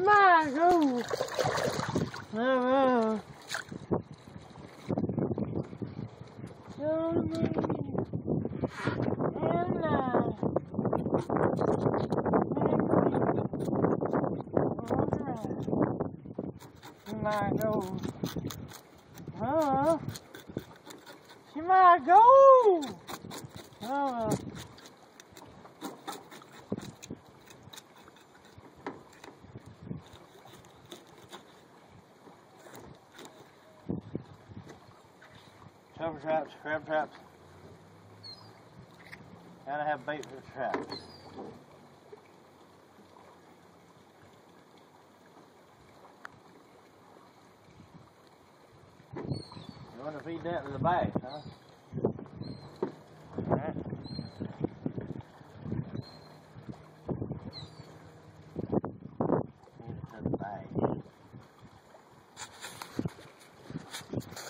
Chimago. Oh, Show me. And I. Chimago. Oh. Chimago. Oh. Cover traps, crab traps. Gotta have bait for the traps. You want to feed that to the bass, huh? Alright.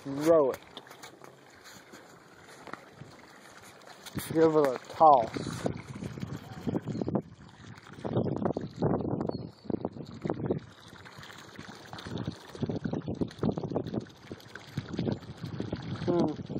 Feed it. Give it a toss. Hmm.